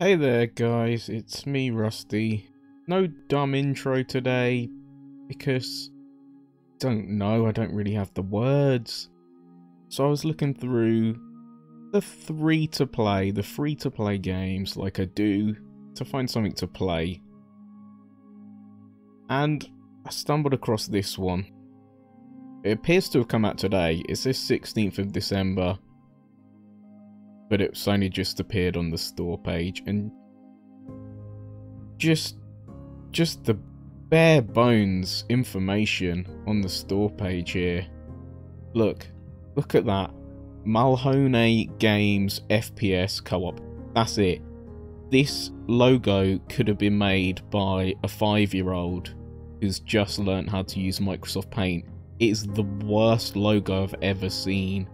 Hey there guys, it's me Rusty. No dumb intro today because don't know, I don't really have the words. So I was looking through the free to play, the free to play games like I do to find something to play. And I stumbled across this one. It appears to have come out today. It says 16th of December but it's only just appeared on the store page and just just the bare bones information on the store page here. Look, look at that. Malhone Games FPS co-op. That's it. This logo could have been made by a five-year-old who's just learned how to use Microsoft Paint. It is the worst logo I've ever seen.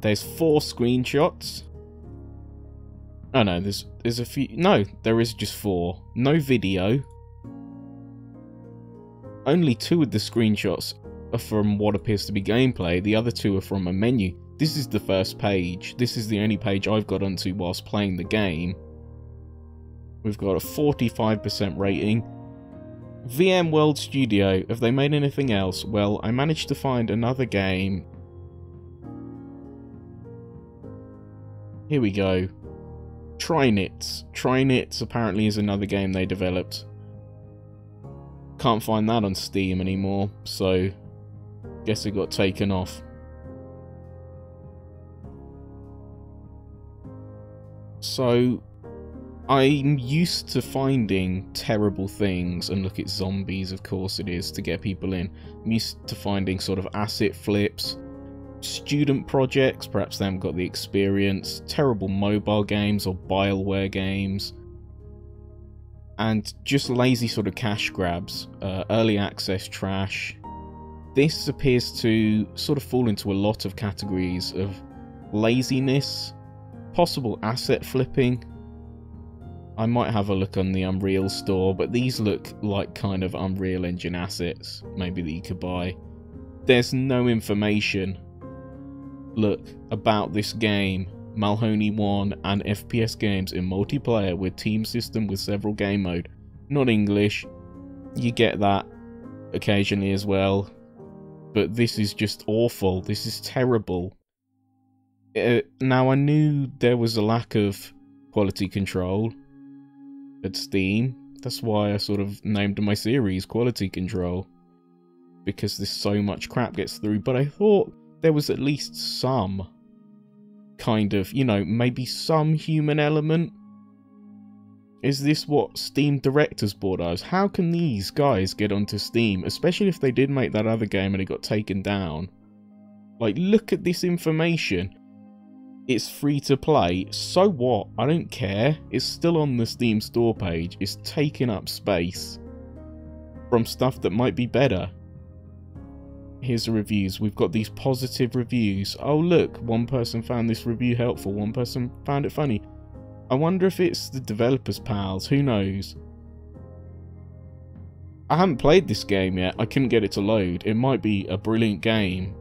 There's four screenshots. Oh no, there's there's a few. No, there is just four. No video. Only two of the screenshots are from what appears to be gameplay. The other two are from a menu. This is the first page. This is the only page I've got onto whilst playing the game. We've got a 45% rating. VM World Studio, have they made anything else? Well, I managed to find another game Here we go. Trynitz. Trynitz apparently is another game they developed. Can't find that on Steam anymore, so guess it got taken off. So, I'm used to finding terrible things, and look at zombies, of course it is, to get people in. I'm used to finding sort of asset flips, student projects, perhaps they haven't got the experience, terrible mobile games or Bioware games, and just lazy sort of cash grabs, uh, early access trash. This appears to sort of fall into a lot of categories of laziness, possible asset flipping. I might have a look on the Unreal store, but these look like kind of Unreal Engine assets, maybe that you could buy. There's no information look about this game, Malhoney 1 and FPS games in multiplayer with team system with several game mode. Not English, you get that occasionally as well, but this is just awful. This is terrible. Uh, now, I knew there was a lack of quality control at Steam. That's why I sort of named my series Quality Control. Because there's so much crap gets through, but I thought there was at least some kind of, you know, maybe some human element. Is this what Steam Directors Board is? How can these guys get onto Steam, especially if they did make that other game and it got taken down? Like, look at this information. It's free to play. So what? I don't care. It's still on the Steam store page. It's taking up space from stuff that might be better here's the reviews. We've got these positive reviews. Oh, look, one person found this review helpful, one person found it funny. I wonder if it's the developers' pals, who knows? I haven't played this game yet, I couldn't get it to load. It might be a brilliant game.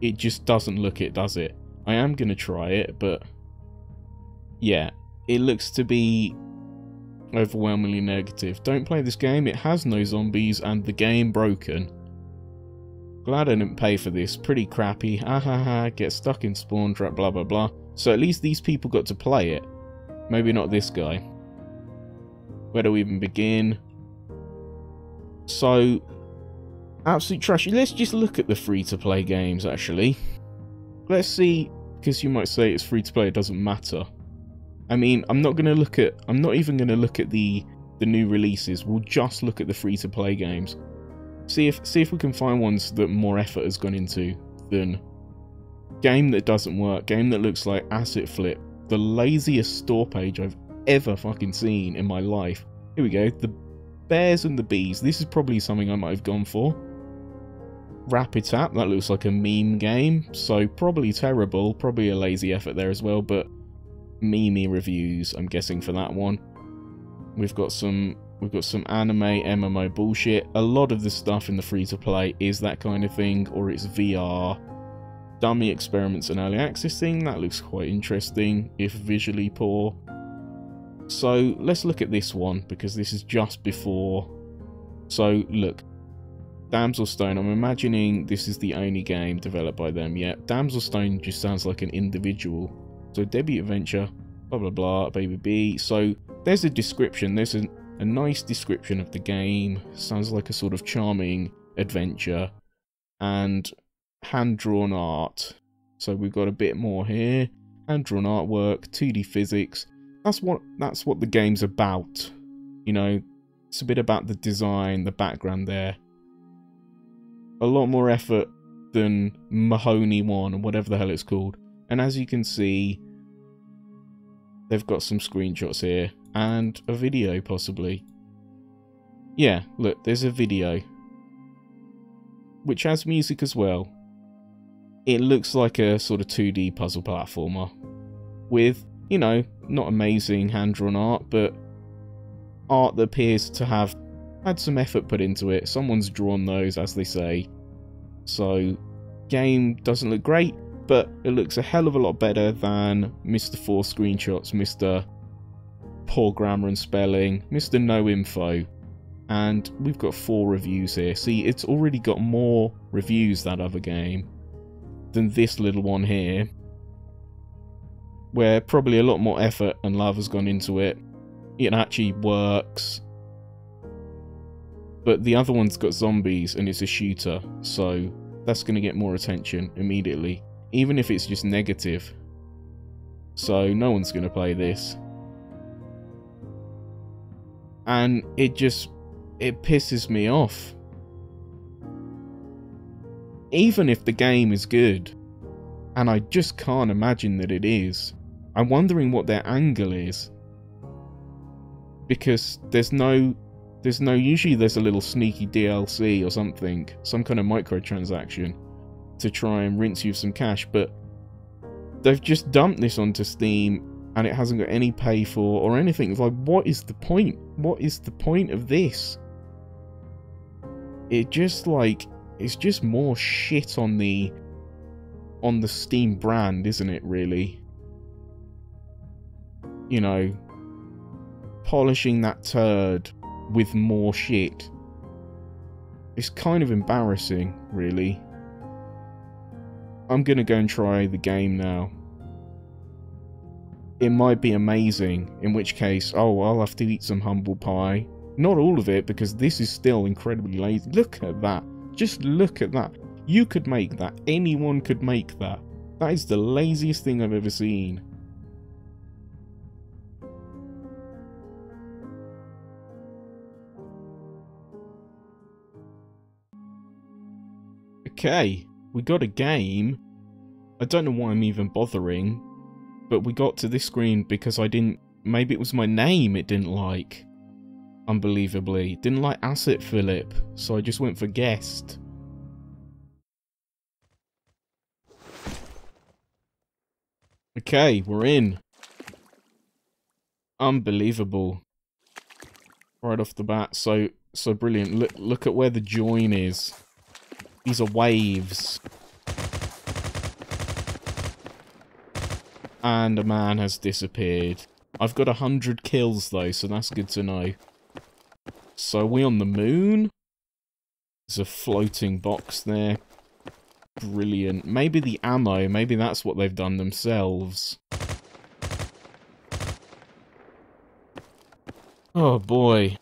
It just doesn't look it, does it? I am going to try it, but... Yeah, it looks to be overwhelmingly negative. Don't play this game, it has no zombies and the game broken. Glad I didn't pay for this. Pretty crappy. Ah ha ha. Get stuck in spawn trap. Blah blah blah. So at least these people got to play it. Maybe not this guy. Where do we even begin? So, absolute trash. Let's just look at the free-to-play games, actually. Let's see, because you might say it's free-to-play, it doesn't matter. I mean, I'm not going to look at, I'm not even going to look at the, the new releases. We'll just look at the free-to-play games. See if see if we can find ones that more effort has gone into than game that doesn't work, game that looks like asset flip, the laziest store page I've ever fucking seen in my life. Here we go, the bears and the bees. This is probably something I might have gone for. Rapid Tap, that looks like a meme game, so probably terrible, probably a lazy effort there as well, but meme reviews, I'm guessing, for that one. We've got some We've got some anime, MMO bullshit. A lot of the stuff in the free-to-play is that kind of thing, or it's VR. Dummy experiments and early access thing, that looks quite interesting, if visually poor. So let's look at this one because this is just before. So look, Damsel Stone. I'm imagining this is the only game developed by them yet. Damsel Stone just sounds like an individual. So debut adventure, blah blah blah, baby B. So there's a description. There's a, a nice description of the game. Sounds like a sort of charming adventure and hand drawn art. So we've got a bit more here. Hand drawn artwork, 2D physics. That's what that's what the game's about. You know, it's a bit about the design, the background there. A lot more effort than Mahoney 1 or whatever the hell it's called. And as you can see, they've got some screenshots here and a video possibly. Yeah, look, there's a video. Which has music as well. It looks like a sort of 2D puzzle platformer. With, you know, not amazing hand-drawn art, but art that appears to have had some effort put into it. Someone's drawn those, as they say. So, game doesn't look great, but it looks a hell of a lot better than Mr. 4 screenshots, Mr. Poor grammar and spelling, Mr. No info. And we've got four reviews here. See, it's already got more reviews, that other game, than this little one here. Where probably a lot more effort and love has gone into it. It actually works. But the other one's got zombies and it's a shooter, so that's going to get more attention immediately even if it's just negative. So no one's going to play this. And it just, it pisses me off. Even if the game is good, and I just can't imagine that it is, I'm wondering what their angle is. Because there's no, there's no, usually there's a little sneaky DLC or something, some kind of microtransaction to try and rinse you of some cash, but they've just dumped this onto Steam and it hasn't got any pay for or anything. It's like, what is the point? What is the point of this? It just like it's just more shit on the on the Steam brand, isn't it, really? You know, polishing that turd with more shit. It's kind of embarrassing, really. I'm to go and try the game now. It might be amazing, in which case, oh, I'll have to eat some humble pie. Not all of it, because this is still incredibly lazy. Look at that. Just look at that. You could make that. Anyone could make that. That is the laziest thing I've ever seen. Okay we got a game. I don't know why I'm even bothering, but we got to this screen because I didn't, maybe it was my name it didn't like. Unbelievably. Didn't like Asset Philip, so I just went for guest. Okay, we're in. Unbelievable. Right off the bat, so so brilliant. Look look at where the join is. These are waves. And a man has disappeared. I've got a hundred kills though, so that's good to know. So we on the moon? There's a floating box there. Brilliant. Maybe the ammo, maybe that's what they've done themselves. Oh boy.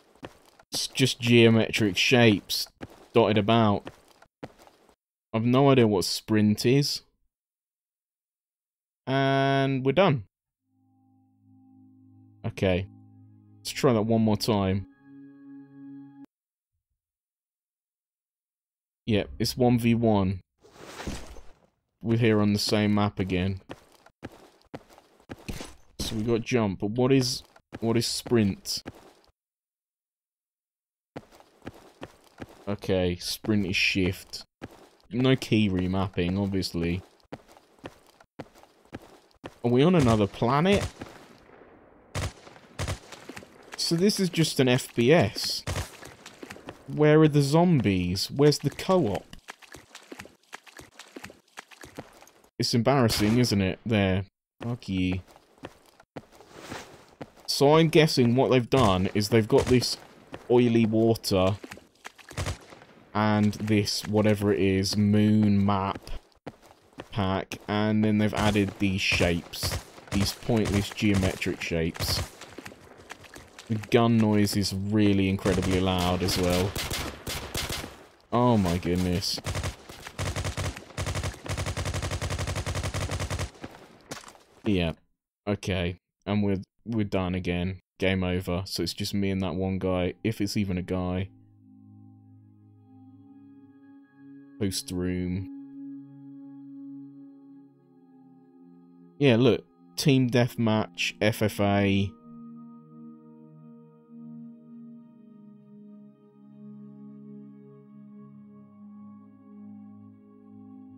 It's just geometric shapes dotted about. I've no idea what sprint is. And we're done. Okay. Let's try that one more time. Yep, it's 1v1. We're here on the same map again. So we got jump, but what is what is sprint? Okay, sprint is shift. No key remapping, obviously. Are we on another planet? So this is just an FPS. Where are the zombies? Where's the co-op? It's embarrassing, isn't it? There. Fuck ye. So I'm guessing what they've done is they've got this oily water and this, whatever it is, moon map pack, and then they've added these shapes, these pointless geometric shapes. The gun noise is really incredibly loud as well. Oh my goodness. Yeah. Okay. And we're we're done again. Game over. So it's just me and that one guy, if it's even a guy. Post room. Yeah, look. Team Deathmatch, FFA.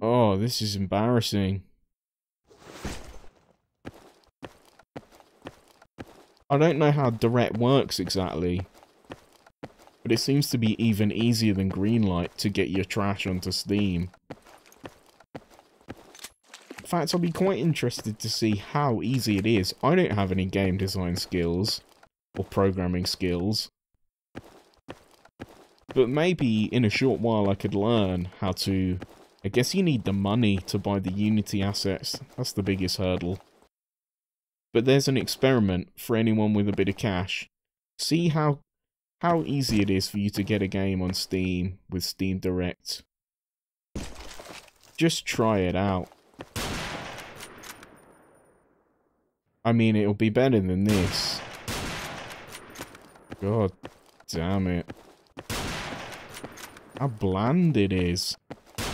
Oh, this is embarrassing. I don't know how direct works exactly, but it seems to be even easier than Greenlight to get your trash onto Steam. Fact, I'll be quite interested to see how easy it is. I don't have any game design skills, or programming skills, but maybe in a short while I could learn how to... I guess you need the money to buy the Unity assets. That's the biggest hurdle. But there's an experiment for anyone with a bit of cash. See how how easy it is for you to get a game on Steam with Steam Direct. Just try it out. I mean, it'll be better than this. God damn it. How bland it is. I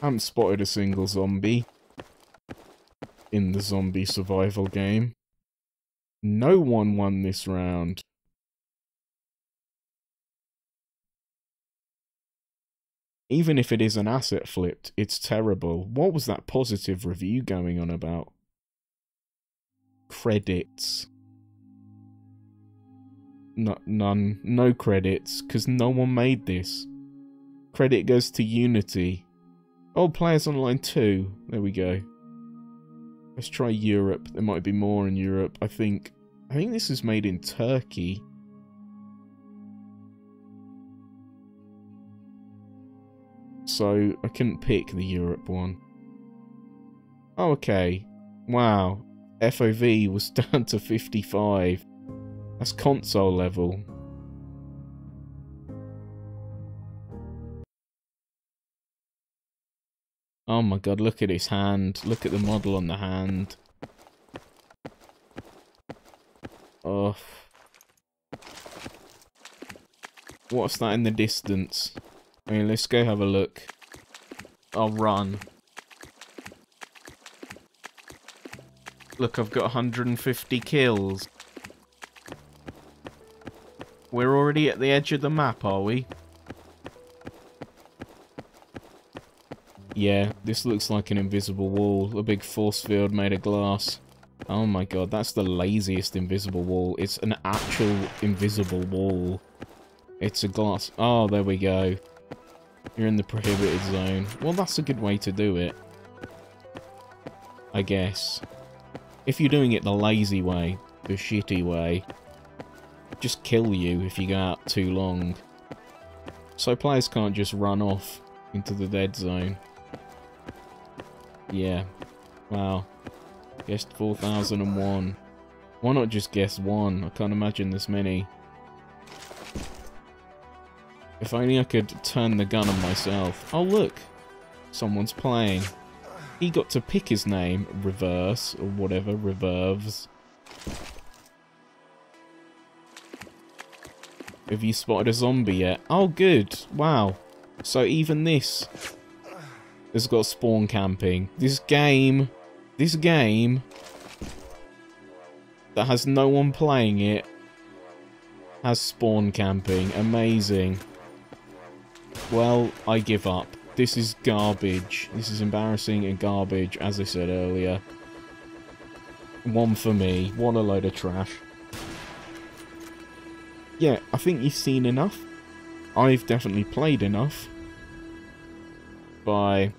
haven't spotted a single zombie in the zombie survival game. No one won this round. Even if it is an asset flipped, it's terrible. What was that positive review going on about? Credits. No, none. No credits, because no one made this. Credit goes to Unity. Oh, Players Online 2. There we go. Let's try Europe. There might be more in Europe. I think I think this is made in Turkey. So I couldn't pick the Europe one. Oh, okay. Wow. FOV was down to 55. That's console level. Oh my god, look at his hand. Look at the model on the hand. Oh. What's that in the distance? I mean, let's go have a look. I'll run. Look, I've got 150 kills. We're already at the edge of the map, are we? Yeah, this looks like an invisible wall. A big force field made of glass. Oh my god, that's the laziest invisible wall. It's an actual invisible wall. It's a glass. Oh, there we go. You're in the prohibited zone. Well, that's a good way to do it. I guess. If you're doing it the lazy way, the shitty way, just kill you if you go out too long. So players can't just run off into the dead zone. Yeah. Wow. Guessed 4001. Why not just guess one? I can't imagine this many. If only I could turn the gun on myself. Oh look! Someone's playing. He got to pick his name, Reverse, or whatever, Reverves. Have you spotted a zombie yet? Oh good, wow. So even this has got spawn camping. This game, this game that has no one playing it has spawn camping. Amazing. Well, I give up. This is garbage. This is embarrassing and garbage, as I said earlier. One for me. What a load of trash. Yeah, I think you've seen enough. I've definitely played enough. Bye.